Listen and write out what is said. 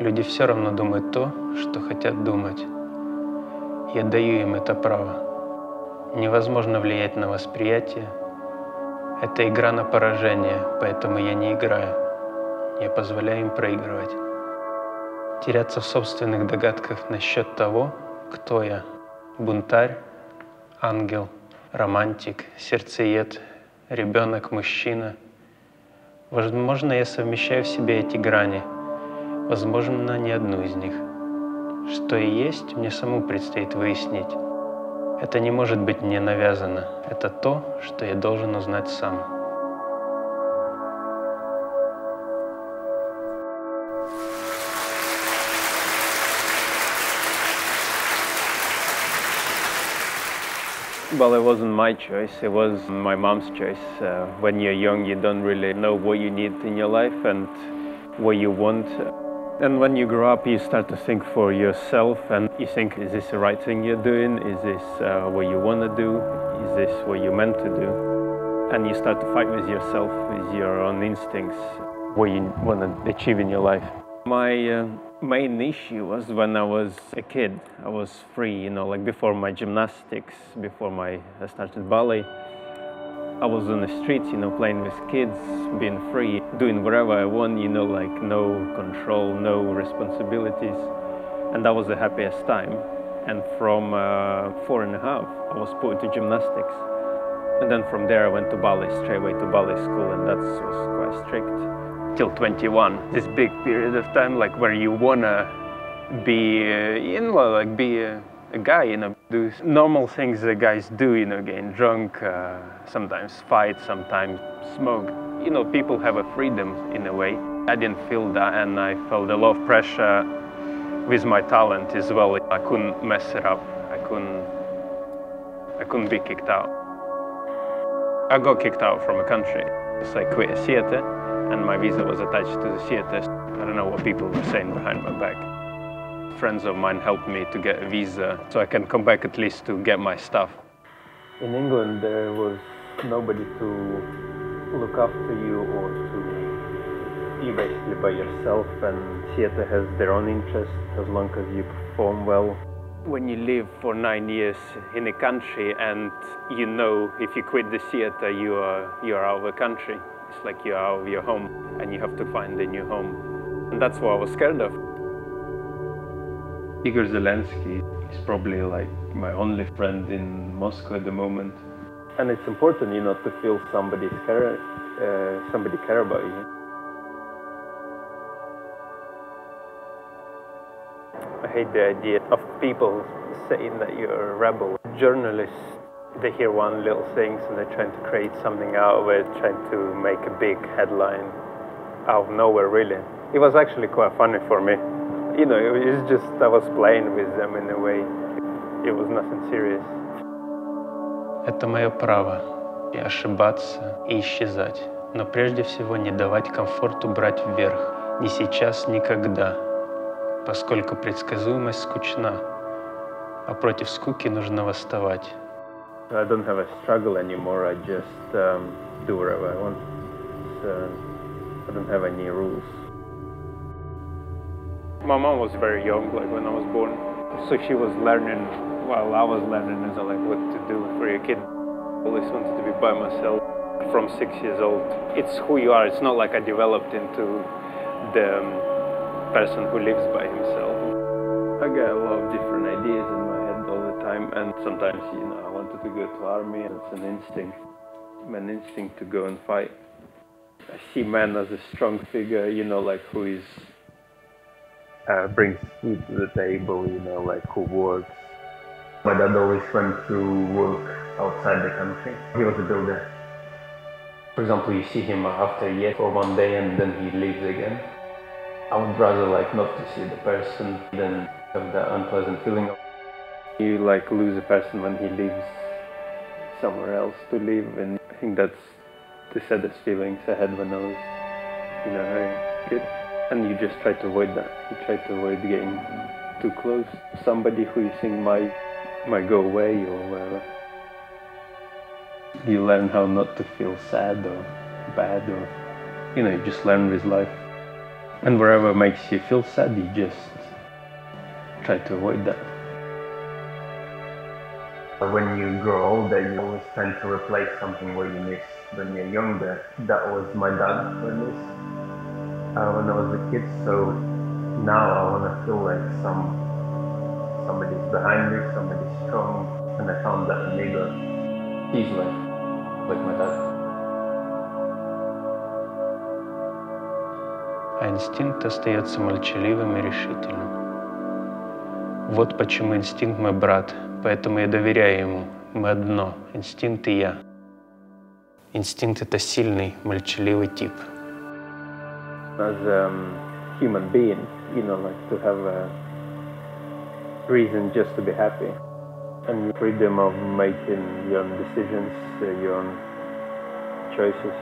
Люди все равно думают то, что хотят думать. Я даю им это право. Невозможно влиять на восприятие. Это игра на поражение, поэтому я не играю. Я позволяю им проигрывать. Теряться в собственных догадках насчет того, кто я. Бунтарь, ангел, романтик, сердцеед, ребенок, мужчина. Возможно, я совмещаю в себе эти грани. Возможно, не одну из них. Что и есть, мне саму предстоит выяснить. Это не может быть мне навязано. Это то, что я должен узнать сам. Well, it wasn't my choice, it was my mom's choice. Uh, when you're young, you don't really know what you need in your life and what you want. And when you grow up, you start to think for yourself and you think, is this the right thing you're doing? Is this uh, what you want to do? Is this what you're meant to do? And you start to fight with yourself, with your own instincts, what you want to achieve in your life. My uh, main issue was when I was a kid. I was free, you know, like before my gymnastics, before my I started ballet. I was on the streets, you know, playing with kids, being free, doing whatever I want, you know, like no control, no responsibilities. And that was the happiest time. And from uh, four and a half, I was put into gymnastics. And then from there, I went to ballet, straight away to ballet school, and that was quite strict till 21. This big period of time, like where you wanna be, uh, like be a, a, guy, you know, do normal things that guys do, you know, getting drunk, uh, sometimes fight, sometimes smoke. You know, people have a freedom in a way. I didn't feel that, and I felt a lot of pressure with my talent as well. I couldn't mess it up. I couldn't. I couldn't be kicked out. I got kicked out from a country. So I quit a theater and my visa was attached to the theater. I don't know what people were saying behind my back. Friends of mine helped me to get a visa so I can come back at least to get my stuff. In England, there was nobody to look after you or to be basically by yourself, and theater has their own interests as long as you perform well. When you live for nine years in a country and you know if you quit the theater, you are, you are out of the country. It's like you're out of your home and you have to find a new home. And that's what I was scared of. Igor Zelensky is probably like my only friend in Moscow at the moment. And it's important, you know, to feel somebody care, uh, somebody care about you. I hate the idea of people saying that you're a rebel. Journalists they hear one little thing and they're trying to create something out of it, trying to make a big headline out of nowhere, really. It was actually quite funny for me. You know, it was just, I was playing with them in a way. It was nothing serious. Это мое право и ошибаться, и исчезать. Но прежде всего не давать комфорту брать вверх. Ни сейчас, никогда. Поскольку предсказуемость скучна, а против скуки нужно восставать. I don't have a struggle anymore. I just um, do whatever I want. So I don't have any rules. My mom was very young, like when I was born, so she was learning while I was learning as like what to do for a kid. I always wanted to be by myself from six years old. It's who you are. It's not like I developed into the um, person who lives by himself. I got a lot of different ideas in my head all the time, and sometimes, you know, I wanted to go to army. It's an instinct, an instinct to go and fight. I see man as a strong figure, you know, like who is uh, brings food to the table, you know, like who works. My dad always went to work outside the country. He was a builder. For example, you see him after a year for one day and then he leaves again. I would rather like not to see the person than have that unpleasant feeling. You like lose a person when he leaves somewhere else to live, and I think that's the saddest feelings I had when I was, you know, a kid. And you just try to avoid that. You try to avoid getting too close somebody who you think might might go away or whatever. You learn how not to feel sad or bad or, you know, you just learn with life. And wherever makes you feel sad, you just try to avoid that. When you grow older, you always tend to replace something where you miss when you're younger. That was my dad for this uh, when I was a kid. So now I want to feel like some somebody's behind me, somebody's strong, and I found that neighbor. He's like like my dad. А инстинкт остается молчаливым и решительным. Вот почему инстинкт мой брат, поэтому я доверяю ему. Мы одно, инстинкт и я. Инстинкт — это сильный, молчаливый тип. As a um, human being, you know, like to have a reason just to be happy and freedom of making your own decisions, uh, your own choices.